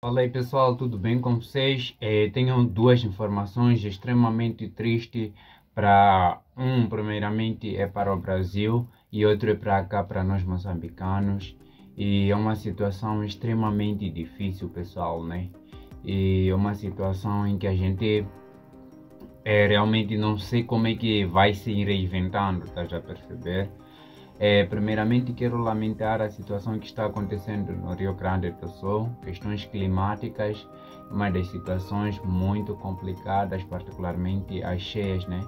Fala aí pessoal, tudo bem com vocês? É, tenho duas informações extremamente tristes para um, primeiramente é para o Brasil e outro é para cá, para nós moçambicanos. E é uma situação extremamente difícil, pessoal, né? E é uma situação em que a gente é, realmente não sei como é que vai se reinventando, tá já perceber? É, primeiramente, quero lamentar a situação que está acontecendo no Rio Grande do Sul, questões climáticas, uma das situações muito complicadas, particularmente as cheias, né?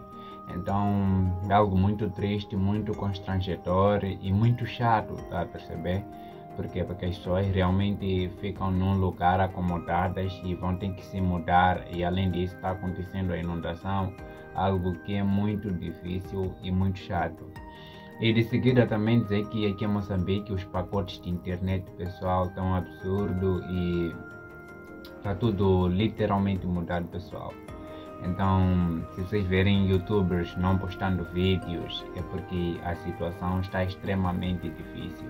Então, é algo muito triste, muito constrangedor e muito chato, tá a perceber? Porque, porque as pessoas realmente ficam num lugar acomodadas e vão ter que se mudar e além disso está acontecendo a inundação, algo que é muito difícil e muito chato. E de seguida também dizer que aqui em Moçambique os pacotes de internet pessoal estão absurdo e está tudo literalmente mudado pessoal. Então, se vocês verem youtubers não postando vídeos, é porque a situação está extremamente difícil.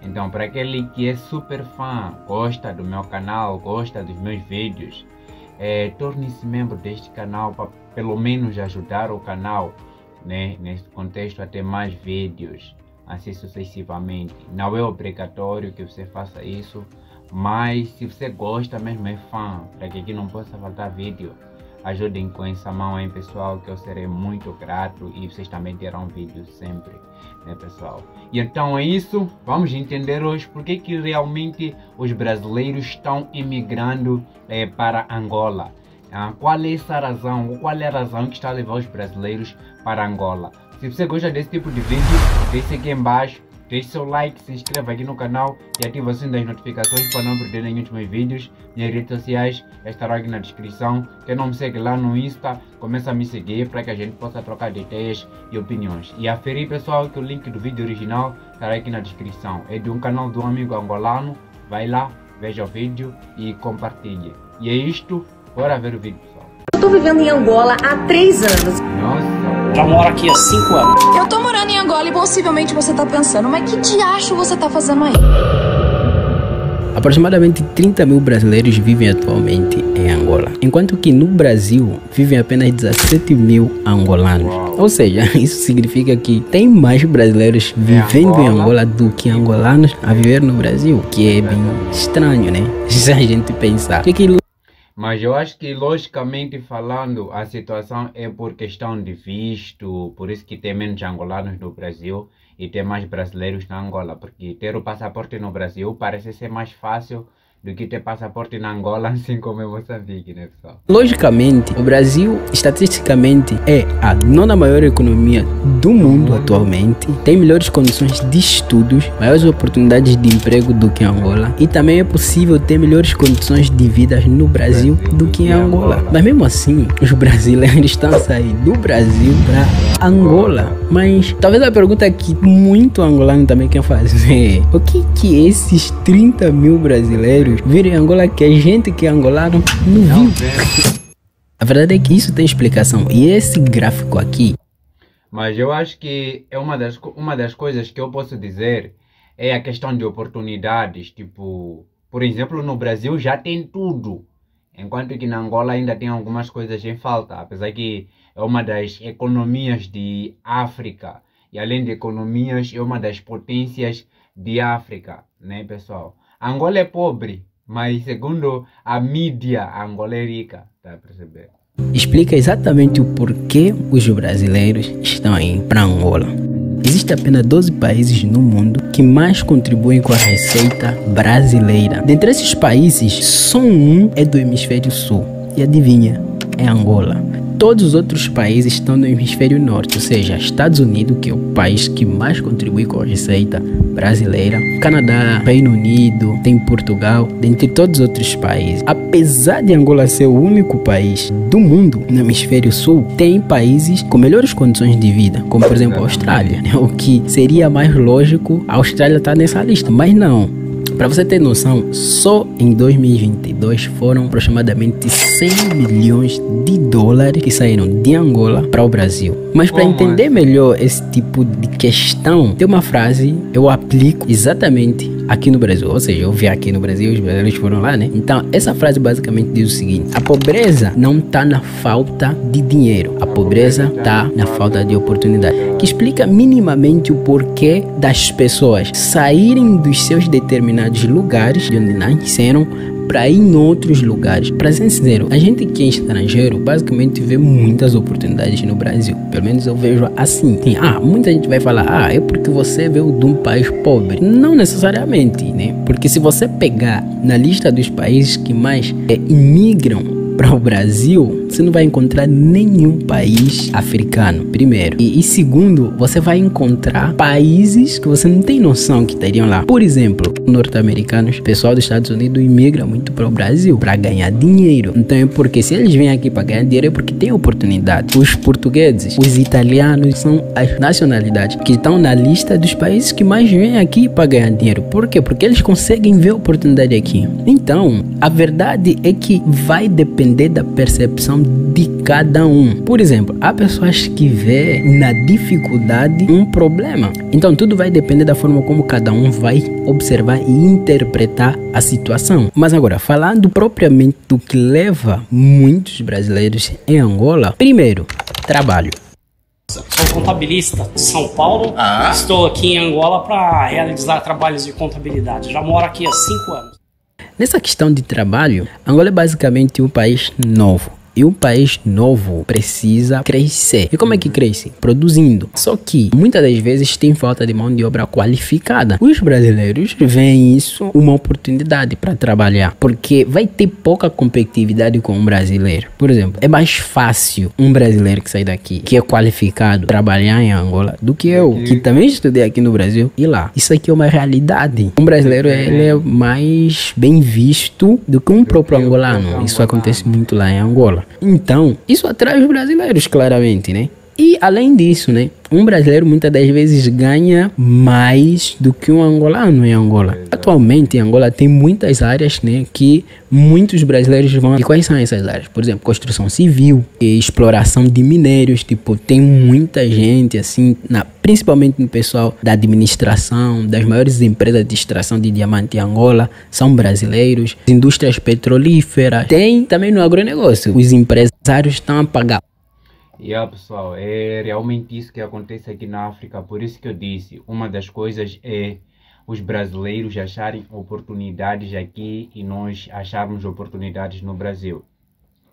Então, para aquele que é super fã, gosta do meu canal, gosta dos meus vídeos, é, torne-se membro deste canal para pelo menos ajudar o canal né, nesse contexto a ter mais vídeos, assim sucessivamente. Não é obrigatório que você faça isso, mas se você gosta mesmo, é fã, para que aqui não possa faltar vídeo, ajudem com essa mão aí pessoal, que eu serei muito grato e vocês também terão vídeos sempre, né pessoal? E então é isso, vamos entender hoje porque que realmente os brasileiros estão emigrando é, para Angola. Ah, qual é essa razão? Qual é a razão que está a levar os brasileiros para Angola? Se você gosta desse tipo de vídeo, deixe aqui embaixo, deixe seu like, se inscreva aqui no canal e ative o sininho das notificações para não perder nenhum dos meus vídeos. Minhas redes sociais estarão aqui na descrição. Quem não me segue lá no Insta, começa a me seguir para que a gente possa trocar de ideias e opiniões. E aferir pessoal que o link do vídeo original estará aqui na descrição. É de um canal do amigo angolano. Vai lá, veja o vídeo e compartilhe. E é isto. Bora ver o vídeo, pessoal. Eu tô vivendo em Angola há três anos. Nossa, Já moro aqui há 5 anos. Eu tô morando em Angola e possivelmente você tá pensando, mas que diacho você tá fazendo aí? Aproximadamente 30 mil brasileiros vivem atualmente em Angola, enquanto que no Brasil vivem apenas 17 mil angolanos. Ou seja, isso significa que tem mais brasileiros vivendo em Angola? Do que angolanos a viver no Brasil, que é bem estranho, né? Se a gente pensar. Que que Mas eu acho que, logicamente falando, a situação é por questão de visto, por isso que tem menos angolanos no Brasil e tem mais brasileiros na Angola, porque ter o passaporte no Brasil parece ser mais fácil do que ter passaporte na Angola, assim como em Moçambique, né, pessoal? Logicamente, o Brasil, estatisticamente, é a nona maior economia do mundo atualmente, tem melhores condições de estudos, maiores oportunidades de emprego do que Angola, e também é possível ter melhores condições de vida no Brasil do que em Angola. Mas mesmo assim, os brasileiros estão sair do Brasil para Angola. Mas talvez a pergunta que muito angolano também quer fazer: o que que esses 30 mil brasileiros viram em Angola que a gente que é angolano não viu? A verdade é que isso tem explicação. E esse gráfico aqui, Mas eu acho que é uma das, uma das coisas que eu posso dizer é a questão de oportunidades. Tipo, por exemplo, no Brasil já tem tudo, enquanto que na Angola ainda tem algumas coisas em falta. Apesar que é uma das economias de África e além de economias é uma das potências de África, né, pessoal? Angola é pobre, mas segundo a mídia, Angola é rica, tá a perceber? explica exatamente o porquê os brasileiros estão aí para Angola. Existem apenas 12 países no mundo que mais contribuem com a receita brasileira. Dentre esses países, só um é do hemisfério sul. E adivinha? É Angola. Todos os outros países estão no hemisfério norte, ou seja, Estados Unidos, que é o país que mais contribui com a receita brasileira, Canadá, Reino Unido, tem Portugal, dentre todos os outros países. Apesar de Angola ser o único país do mundo no hemisfério sul, tem países com melhores condições de vida, como por exemplo a Austrália, né? o que seria mais lógico a Austrália estar nessa lista, mas não. Para você ter noção, só em 2022 foram aproximadamente 100 milhões de dólares que saíram de Angola para o Brasil. Mas para entender melhor esse tipo de questão, tem uma frase eu aplico exatamente aqui no Brasil. Ou seja, eu vi aqui no Brasil, os brasileiros foram lá, né? Então, essa frase basicamente diz o seguinte: a pobreza não está na falta de dinheiro, a pobreza está na falta de oportunidade. Que explica minimamente o porquê das pessoas saírem dos seus determinados lugares de onde nasceram para ir em outros lugares. Para ser sincero, a gente que é estrangeiro basicamente vê muitas oportunidades no Brasil. Pelo menos eu vejo assim. Tem, ah, muita gente vai falar, ah, é porque você veio de um país pobre. Não necessariamente, né? Porque se você pegar na lista dos países que mais é, imigram para o Brasil, você não vai encontrar nenhum país africano, primeiro. E, e, segundo, você vai encontrar países que você não tem noção que estariam lá. Por exemplo, norte-americanos, pessoal dos Estados Unidos imigra muito para o Brasil para ganhar dinheiro. Então é porque se eles vêm aqui para ganhar dinheiro é porque tem oportunidade. Os portugueses, os italianos são as nacionalidades que estão na lista dos países que mais vêm aqui para ganhar dinheiro. Por quê? Porque eles conseguem ver oportunidade aqui. Então, a verdade é que vai depender da percepção de cada um. Por exemplo, há pessoas que vê na dificuldade um problema. Então tudo vai depender da forma como cada um vai observar e interpretar a situação. Mas agora, falando propriamente do que leva muitos brasileiros em Angola, primeiro, trabalho. Sou contabilista de São Paulo. Ah. Estou aqui em Angola para realizar trabalhos de contabilidade. Já moro aqui há cinco anos. Nessa questão de trabalho, Angola é basicamente um país novo. E um país novo precisa crescer. E como é que cresce? Produzindo. Só que muitas das vezes tem falta de mão de obra qualificada. Os brasileiros veem isso uma oportunidade para trabalhar, porque vai ter pouca competitividade com um brasileiro. Por exemplo, é mais fácil um brasileiro que sai daqui, que é qualificado, trabalhar em Angola, do que eu, que também estudei aqui no Brasil e lá. Isso aqui é uma realidade. Um brasileiro ele é mais bem visto do que um próprio angolano. Isso acontece muito lá em Angola. Então, isso atrai os brasileiros, claramente, né? E além disso, né? Um brasileiro muitas das vezes ganha mais do que um angolano em Angola. Atualmente em Angola tem muitas áreas né, que muitos brasileiros vão. E quais são essas áreas? Por exemplo, construção civil, exploração de minérios. Tipo, tem muita gente assim, na, principalmente no pessoal da administração, das maiores empresas de extração de diamante em Angola, são brasileiros. Indústrias petrolíferas. Tem também no agronegócio. Os empresários estão a pagar yeah, pessoal, é realmente isso que acontece aqui na África. Por isso que eu disse, uma das coisas é os brasileiros acharem oportunidades aqui e nós acharmos oportunidades no Brasil.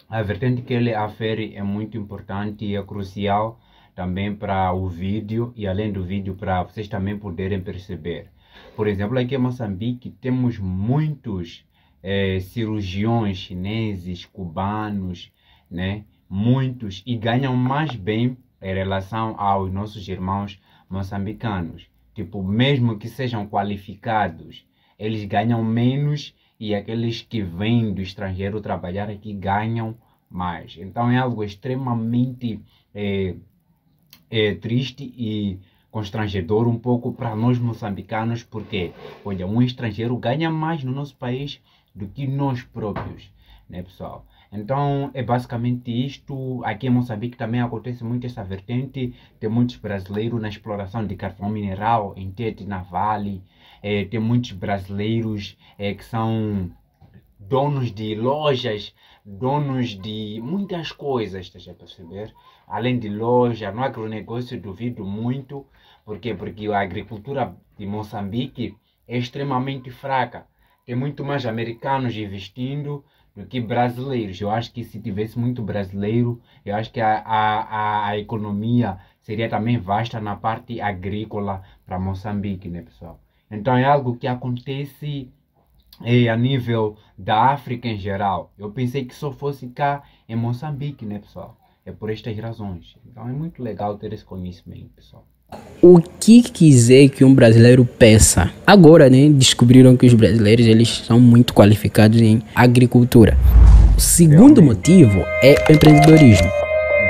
A vertente que ele afere é muito importante e é crucial também para o vídeo e além do vídeo para vocês também poderem perceber. Por exemplo, aqui em Moçambique temos muitos é, cirurgiões chineses, cubanos, né? Muitos e ganham mais bem em relação aos nossos irmãos moçambicanos. Tipo, mesmo que sejam qualificados, eles ganham menos e aqueles que vêm do estrangeiro trabalhar aqui ganham mais. Então é algo extremamente é, é, triste e constrangedor um pouco para nós moçambicanos, porque, olha, um estrangeiro ganha mais no nosso país do que nós próprios, né, pessoal? Então é basicamente isto. Aqui em Moçambique também acontece muito essa vertente. Tem muitos brasileiros na exploração de carvão mineral em Tete, na Vale. É, tem muitos brasileiros é, que são donos de lojas, donos de muitas coisas, estás a perceber? Além de loja, no agronegócio duvido muito. Por quê? Porque a agricultura de Moçambique é extremamente fraca. Tem muito mais americanos investindo do que brasileiros. Eu acho que se tivesse muito brasileiro, eu acho que a, a, a economia seria também vasta na parte agrícola para Moçambique, né, pessoal? Então é algo que acontece é, a nível da África em geral. Eu pensei que só fosse cá em Moçambique, né, pessoal? É por estas razões. Então é muito legal ter esse conhecimento, pessoal o que quiser que um brasileiro peça. Agora, né, descobriram que os brasileiros eles são muito qualificados em agricultura. O segundo motivo é o empreendedorismo.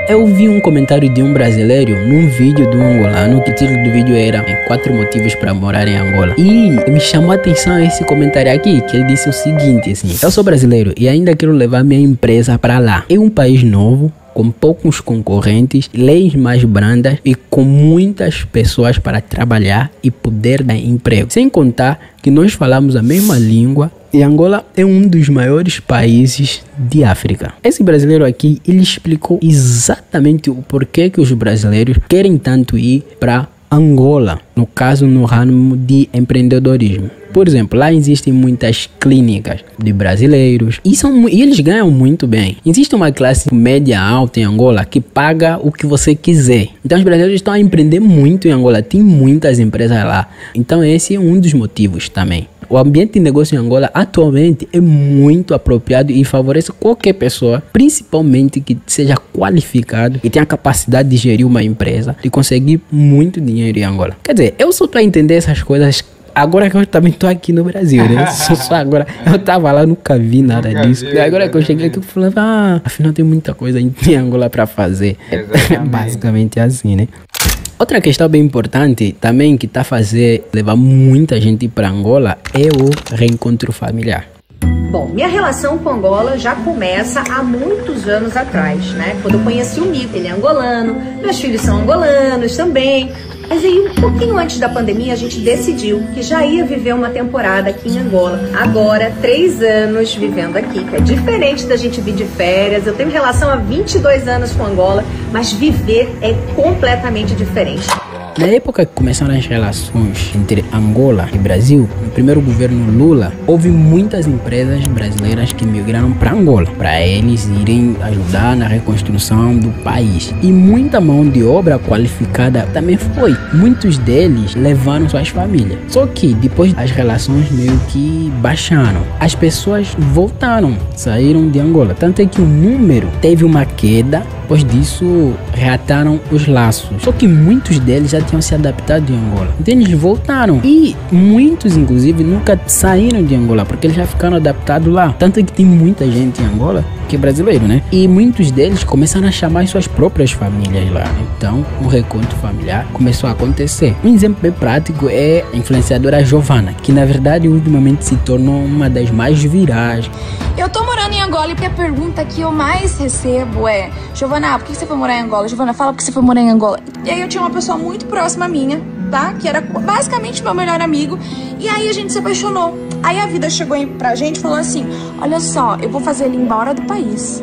Eu vi um comentário de um brasileiro num vídeo do angolano, que o título do vídeo era Quatro motivos para morar em Angola. E me chamou a atenção esse comentário aqui, que ele disse o seguinte, assim, eu sou brasileiro e ainda quero levar minha empresa para lá. É um país novo, com poucos concorrentes, leis mais brandas e com muitas pessoas para trabalhar e poder dar emprego. Sem contar que nós falamos a mesma língua e Angola é um dos maiores países de África. Esse brasileiro aqui, ele explicou exatamente o porquê que os brasileiros querem tanto ir para Angola, no caso no ramo de empreendedorismo. Por exemplo, lá existem muitas clínicas de brasileiros e, são, e eles ganham muito bem. Existe uma classe média alta em Angola que paga o que você quiser. Então os brasileiros estão a empreender muito em Angola, tem muitas empresas lá. Então esse é um dos motivos também. O ambiente de negócio em Angola atualmente é muito apropriado e favorece qualquer pessoa, principalmente que seja qualificado e tenha capacidade de gerir uma empresa e conseguir muito dinheiro em Angola. Quer dizer, eu só estou a entender essas coisas agora que eu também tô aqui no Brasil, né? Só, só agora. Eu tava lá, nunca vi nada nunca disso. Vi, agora que eu cheguei aqui, eu falei, ah, afinal tem muita coisa em Angola para fazer. Basicamente assim, né? Outra questão bem importante também que está a fazer levar muita gente para Angola é o reencontro familiar. Bom, minha relação com Angola já começa há muitos anos atrás, né? Quando eu conheci o Nico, ele é angolano, meus filhos são angolanos também. Mas aí, um pouquinho antes da pandemia, a gente decidiu que já ia viver uma temporada aqui em Angola. Agora, três anos vivendo aqui, que é diferente da gente vir de férias. Eu tenho relação há 22 anos com Angola, mas viver é completamente diferente. Na época que começaram as relações entre Angola e Brasil, no primeiro governo Lula, houve muitas empresas brasileiras que migraram para Angola, para eles irem ajudar na reconstrução do país. E muita mão de obra qualificada também foi. Muitos deles levaram suas famílias. Só que depois as relações meio que baixaram. As pessoas voltaram, saíram de Angola. Tanto é que o número teve uma queda depois disso, reataram os laços. Só que muitos deles já tinham se adaptado em Angola. Então eles voltaram. E muitos, inclusive, nunca saíram de Angola, porque eles já ficaram adaptados lá. Tanto que tem muita gente em Angola que é brasileiro, né? E muitos deles começaram a chamar suas próprias famílias lá. Então, o reconto familiar começou a acontecer. Um exemplo bem prático é a influenciadora Giovanna, que na verdade ultimamente se tornou uma das mais virais. Eu tô morando em Angola e a pergunta que eu mais recebo é: Giovanna, por que você foi morar em Angola? Giovanna, fala por que você foi morar em Angola. E aí eu tinha uma pessoa muito próxima minha, tá? Que era basicamente meu melhor amigo. E aí a gente se apaixonou. Aí a vida chegou pra gente e falou assim: Olha só, eu vou fazer ele embora do país.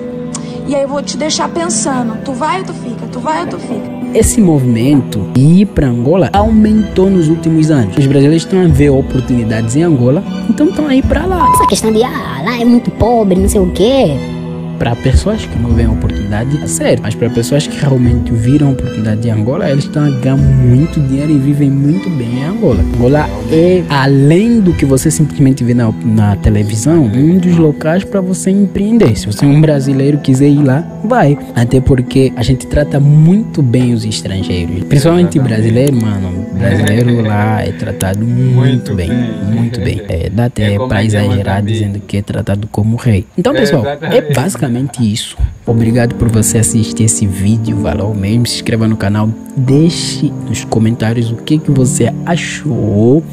E aí eu vou te deixar pensando: tu vai ou tu fica? Tu vai ou tu fica? Esse movimento de ir para Angola aumentou nos últimos anos. Os brasileiros estão a ver oportunidades em Angola, então estão aí para lá. Essa questão de ah, lá é muito pobre, não sei o quê para pessoas que não veem a oportunidade, é sério. Mas para pessoas que realmente viram a oportunidade em Angola, eles estão a ganhar muito dinheiro e vivem muito bem em Angola. Angola é, além do que você simplesmente vê na, na televisão, um dos locais para você empreender. Se você é um brasileiro quiser ir lá, vai. Até porque a gente trata muito bem os estrangeiros. Principalmente brasileiro, mano. Brasileiro lá é tratado muito, muito bem, Muito bem. É, dá até é para exagerar dizendo que é tratado como rei. Então, pessoal, é, é basicamente basicamente isso. Obrigado por você assistir esse vídeo, valeu mesmo. Se inscreva no canal, deixe nos comentários o que, que você achou.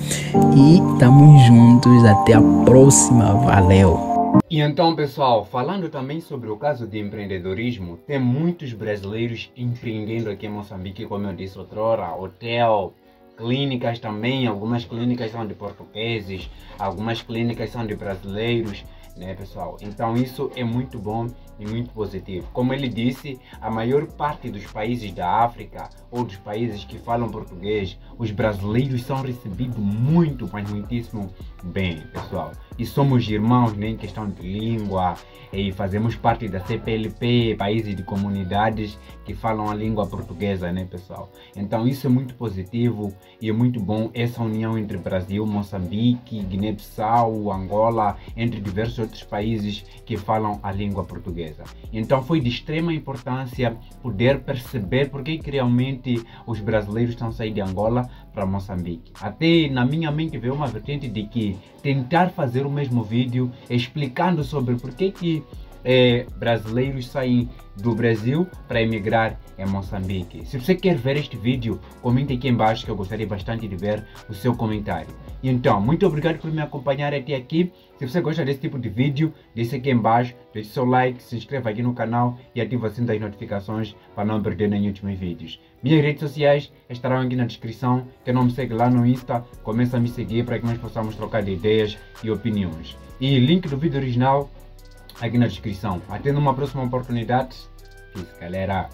E tamo juntos, até a próxima, valeu! E então, pessoal, falando também sobre o caso de empreendedorismo, tem muitos brasileiros empreendendo aqui em Moçambique, como eu disse outrora, hotel, clínicas também, algumas clínicas são de portugueses, algumas clínicas são de brasileiros né, pessoal? Então isso é muito bom e muito positivo. Como ele disse, a maior parte dos países da África ou dos países que falam português, os brasileiros são recebidos muito, mas muitíssimo bem, pessoal. E somos irmãos né, em questão de língua e fazemos parte da CPLP, países de comunidades que falam a língua portuguesa, né, pessoal? Então isso é muito positivo e é muito bom essa união entre Brasil, Moçambique, Guiné-Bissau, Angola, entre diversos outros países que falam a língua portuguesa. Então foi de extrema importância poder perceber porque que realmente os brasileiros estão saindo de Angola para Moçambique. Até na minha mente veio uma vertente de que tentar fazer o mesmo vídeo explicando sobre por que que é, brasileiros saem do Brasil para emigrar em Moçambique. Se você quer ver este vídeo, comente aqui embaixo que eu gostaria bastante de ver o seu comentário. Então, muito obrigado por me acompanhar até aqui. Se você gosta desse tipo de vídeo, deixe aqui embaixo, deixe seu like, se inscreva aqui no canal e ative o sininho das notificações para não perder nenhum últimos vídeos. Minhas redes sociais estarão aqui na descrição. Quem não me segue lá no Insta, começa a me seguir para que nós possamos trocar de ideias e opiniões. E link do vídeo original aqui na descrição. Até numa próxima oportunidade. Peace, galera.